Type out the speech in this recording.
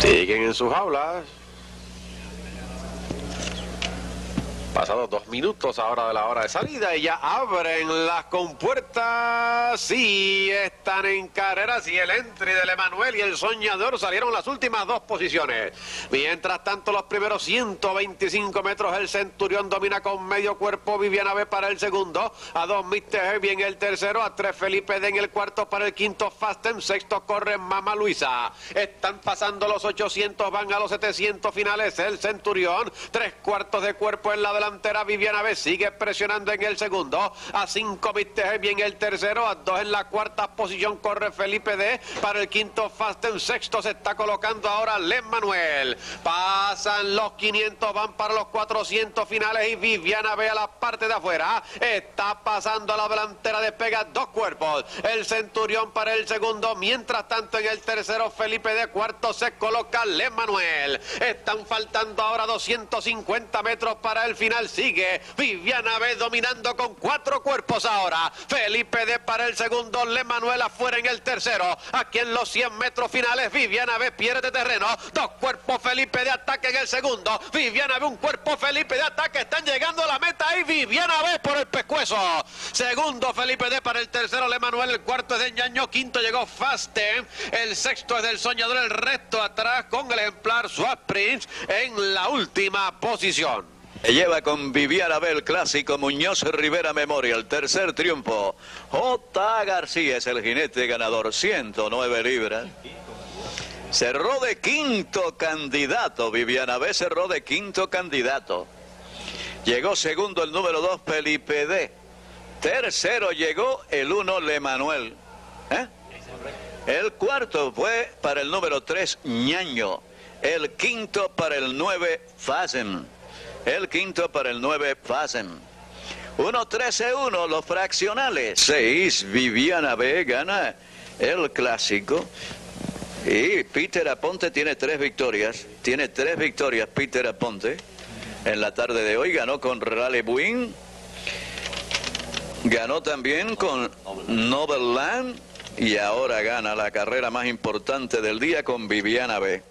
Siguen en sus aulas. Pasados dos minutos ahora de la hora de salida y ya abren las compuertas. Sí, están en carreras y el entry del Emanuel y el Soñador salieron las últimas dos posiciones. Mientras tanto, los primeros 125 metros, el Centurión domina con medio cuerpo. Viviana B para el segundo. A dos, Mr. Heavy en el tercero. A tres, Felipe D en el cuarto para el quinto. Fasten. Sexto corre Mama Luisa. Están pasando los 800, van a los 700 finales. El Centurión. Tres cuartos de cuerpo en la delantera delantera Viviana B sigue presionando en el segundo. A cinco Heavy en el tercero. A dos en la cuarta posición corre Felipe D. Para el quinto Fast en sexto se está colocando ahora Les Manuel. Pasan los 500, van para los 400 finales y Viviana B a la parte de afuera. Está pasando a la delantera, despega dos cuerpos. El Centurión para el segundo. Mientras tanto en el tercero Felipe D. Cuarto se coloca Les Manuel. Están faltando ahora 250 metros para el final sigue Viviana B dominando con cuatro cuerpos ahora. Felipe D para el segundo, Le Manuel afuera en el tercero. Aquí en los 100 metros finales, Viviana B pierde terreno. Dos cuerpos Felipe de ataque en el segundo. Viviana B un cuerpo Felipe de ataque. Están llegando a la meta y Viviana B por el pescuezo. Segundo Felipe D para el tercero, Le Manuel. El cuarto es de Ñaño. Quinto llegó Faste. El sexto es del Soñador. El resto atrás con el ejemplar Swap Prince en la última posición. Lleva con Viviana Abel clásico Muñoz Rivera Memorial, tercer triunfo. J. García es el jinete ganador, 109 libras. Cerró de quinto candidato, Viviana B cerró de quinto candidato. Llegó segundo el número 2, Felipe D. Tercero llegó el 1, Le Manuel. ¿Eh? El cuarto fue para el número 3, Ñaño. El quinto para el 9, Fazen. El quinto para el 9, Fasen. 1-13-1, los fraccionales. 6, Viviana B gana el clásico. Y Peter Aponte tiene tres victorias. Tiene tres victorias Peter Aponte. En la tarde de hoy ganó con Raleigh Buin. Ganó también con Novel Land. Y ahora gana la carrera más importante del día con Viviana B.